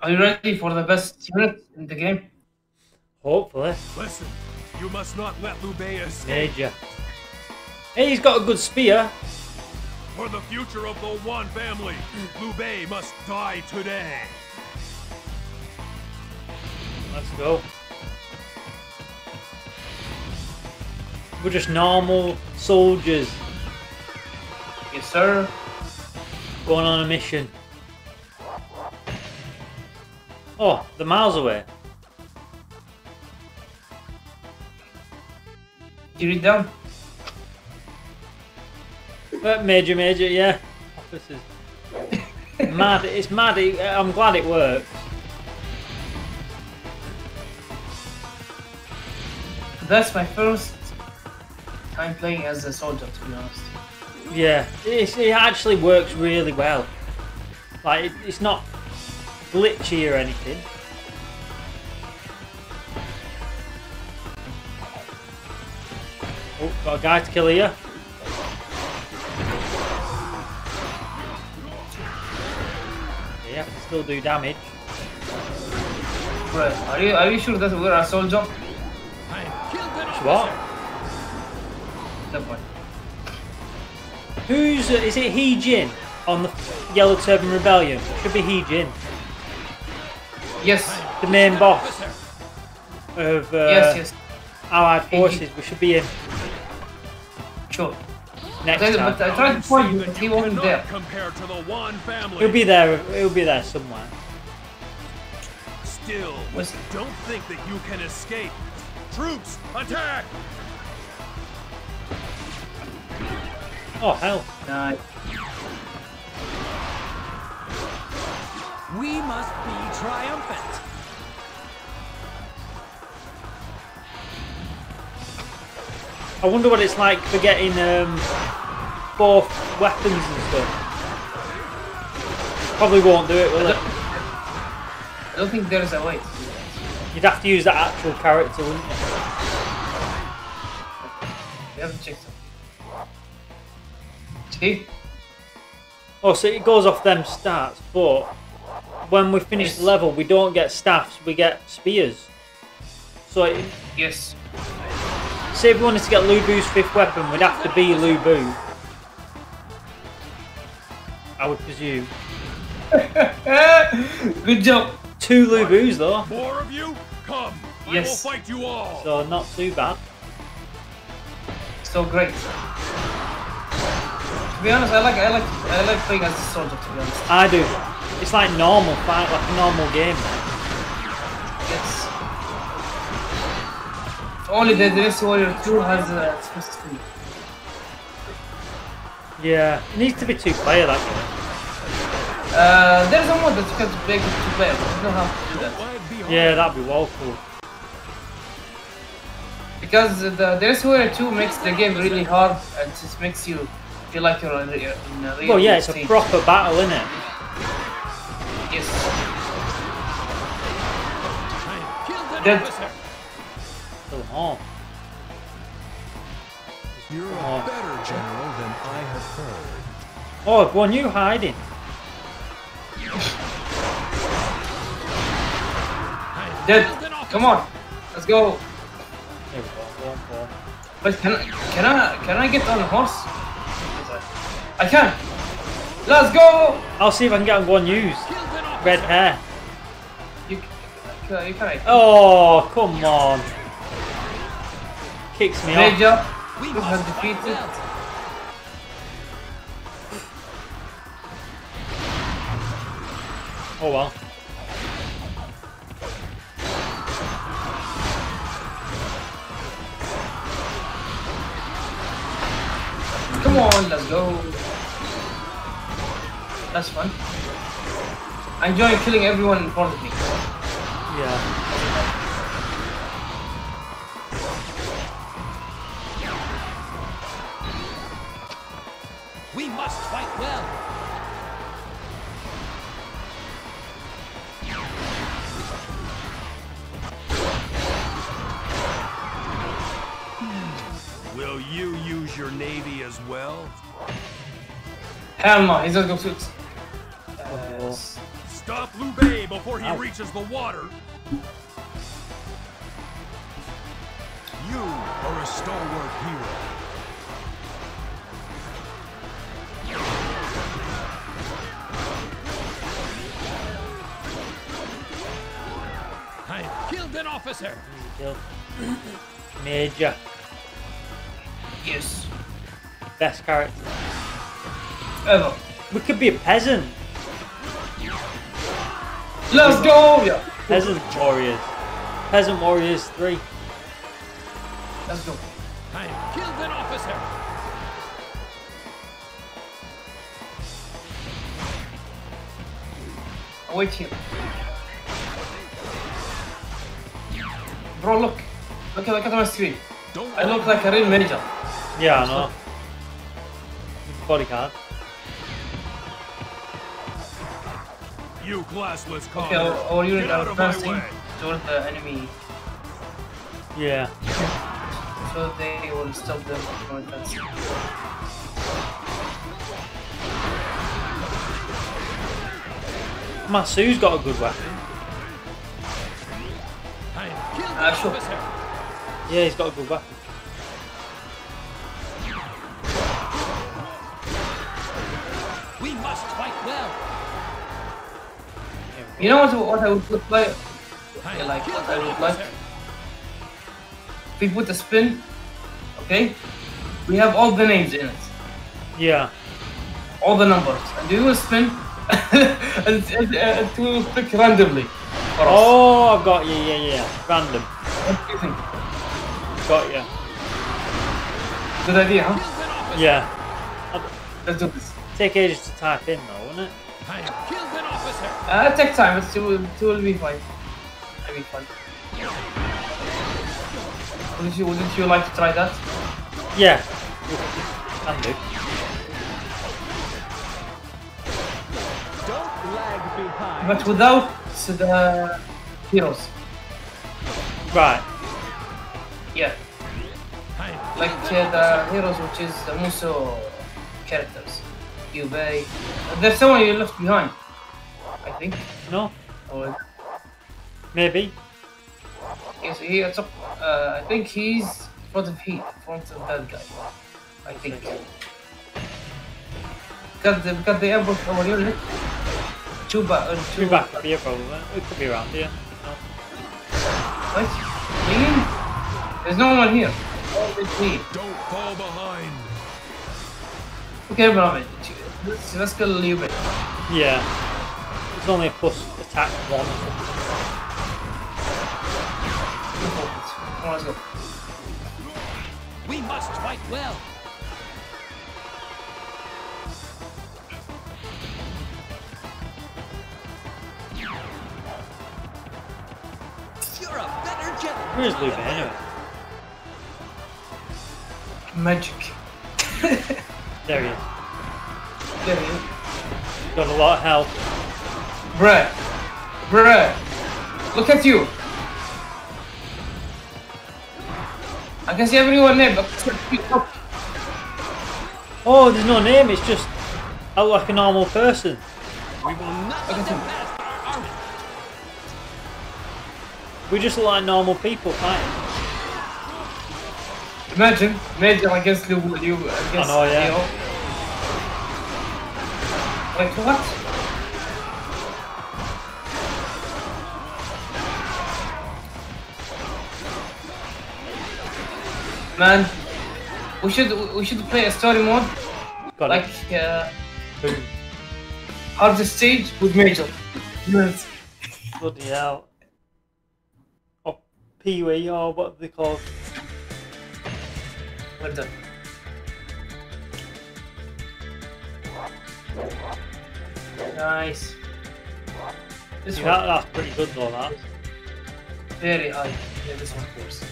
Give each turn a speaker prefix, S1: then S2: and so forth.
S1: Are you ready for the best unit in the game?
S2: Hopefully.
S3: Listen, you must not let Liu Bei escape.
S2: Major. Hey, he's got a good spear.
S3: For the future of the Wan family, Liu Bei must die today.
S2: Let's go. We're just normal soldiers
S1: Yes, sir.
S2: going on a mission. Oh, they're miles away.
S1: You read down?
S2: But uh, major, major, yeah. Officers. mad, it's mad. Uh, I'm glad it works.
S1: That's my first time playing as a soldier, to be honest.
S2: Yeah, it's, it actually works really well. Like, it, it's not glitchy or anything. Oh, got a guy to kill here. Yeah, can still do damage.
S1: Right. Are you are you sure that we're a soldier?
S2: What?
S1: No point.
S2: Who's uh, is it? He Jin on the Yellow Turban Rebellion. Should be He Jin,
S1: Yes.
S2: the main boss of uh,
S1: yes. Yes.
S2: Allied
S1: He Jin.
S2: forces. We should be in
S1: Sure.
S2: next
S1: I,
S2: time.
S1: but I tried to find you, but he
S3: you
S1: wasn't there.
S3: to the Wan family.
S2: He'll be there. He'll be there somewhere.
S3: Still,
S1: Was-
S3: don't think that you can escape. Troops, attack!
S2: Oh hell!
S1: Nah.
S4: We must be triumphant.
S2: I wonder what it's like for getting um, both weapons and stuff. Probably won't do it, will it?
S1: I don't think there is a way. to do that.
S2: You'd have to use that actual character, wouldn't you?
S1: We haven't checked them. See?
S2: Oh, so it goes off them stats, but when we finish the level, we don't get staffs, we get spears. So, it,
S1: Yes.
S2: say if we wanted to get Lu Bu's fifth weapon, we'd have to be Lu Bu. I would presume.
S1: Good job.
S2: Two Lu Bu's though,
S3: More of you? Come!
S1: Yes.
S3: I will fight you all!
S2: so not too bad.
S1: So great. To be honest, I like I like I like playing as a soldier. To be honest.
S2: I do. It's like normal fight, like a normal game.
S1: Yes. Only the Dress Warrior 2 has a twist to.
S2: Yeah, it needs to be two player that game.
S1: Uh, there's a mod that you can play with two players. I don't how to do that.
S2: Yeah, that'd be well cool.
S1: Because the Dress Warrior 2 makes the game really hard and just makes you feel like you're in a, in a real
S2: Well, yeah, it's a proper battle, isn't it?
S4: An
S1: Dead.
S2: them all.
S5: You're
S2: Oh.
S5: a better general than I have heard.
S2: Oh, go on, you hiding.
S1: Dead. Come on. Let's go. But can I, can I can I get on a horse? I can. Let's go.
S2: I'll see if I can get on one use.
S4: Killed an officer.
S2: Red hair.
S1: You, you, you can.
S2: Oh, come on. Kicks me
S1: Great
S2: off.
S1: job.
S4: We
S1: You have defeated.
S4: well.
S2: Oh well.
S1: Come on, let's go. That's fun. I enjoy killing everyone in front of me.
S2: Yeah.
S4: We must fight well.
S3: Will you use your navy as well?
S1: Hell no, he's not going to.
S2: Oh.
S3: Stop Stop Bei before he
S2: Ow.
S3: reaches the water. You are a stalwart hero.
S4: I have killed an officer.
S2: Kill. Major.
S1: Yes.
S2: Best character.
S1: Ever.
S2: We could be a peasant.
S1: Let's go! Yeah.
S2: Peasant warriors. Peasant warriors three.
S1: Let's go.
S4: I have killed an officer.
S1: I'll wait here. Bro, look. Look at, look at my screen.
S3: Don't
S1: I look like a real major.
S2: Yeah, I know. Bodyguard.
S3: You classless
S1: Okay,
S3: commoner.
S1: our, our unit are
S3: out of my
S1: advancing towards the enemy,
S2: Yeah.
S1: so they will stop them from advancing.
S2: Ma Su's got a good weapon.
S4: I have killed
S1: Ah, sure.
S2: Yeah, he's got a good weapon.
S4: We must fight well.
S1: You know what, what I would look like?
S4: I
S1: like what I would like? If we put a spin, okay? We have all the names in it,
S2: Yeah.
S1: all the numbers, and we will spin, and, and, and it will pick randomly.
S2: Oh, I've got you. Yeah, yeah. Random.
S1: What do you think?
S2: Got you.
S1: Good idea, huh?
S4: Killed an officer.
S2: Yeah.
S1: Let's do this.
S2: Take ages to type in though, wouldn't it?
S4: I have killed an officer.
S1: Uh, take time, It's it will, will be fine. It'll be fun. Wouldn't you, wouldn't you like to try that?
S2: Yeah. Can do.
S5: Don't lag behind.
S1: But without the heroes.
S2: Right.
S1: Yeah, like uh, the heroes, which is the Musou characters. Liu Bei. There's someone you left behind, I think.
S2: No.
S1: Or
S2: Maybe.
S1: yes, he, it's up, uh, I think he's front of he, front of that guy. I think. Because the, because they ambushed our unit. Chuba, uh,
S2: Be
S1: Chuba.
S2: back up here probably. It could be around here. No.
S1: What? Really? There's no one here. It's me.
S3: Don't fall behind.
S1: Okay, but let's, let's kill Liu Bei.
S2: Yeah. It's only a plus attack one.
S1: Come on, let's go.
S4: We must fight well. You're a better gentleman.
S2: Where's Luke anyway?
S1: Magic.
S2: There he is.
S1: There he.
S2: Got a lot of health.
S1: Bruh. Bruh. Look at you. I can see everyone there, but
S2: Oh, there's no name. It's just I look like a normal person.
S4: We will not
S1: Okay,
S4: let them
S1: so-
S4: pass our army.
S2: We just look like normal people fighting.
S1: imagine, imagine against Liu, Liu against
S2: I know, yeah.
S1: Leo. Like what? Man, we should we should play a story mode
S2: Got
S1: like uh, hardest stage with major. Yes.
S2: Bloody hell. Or Wee, or what are they called?
S1: Well done. Nice. This
S2: Yeah,
S1: one,
S2: that, that's pretty good though, that.
S1: very high. Yeah, this one, of course.